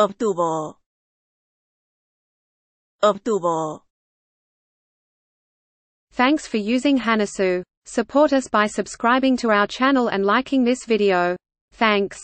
obtuvo obtuvo Thanks for using Hanasu. Support us by subscribing to our channel and liking this video. Thanks.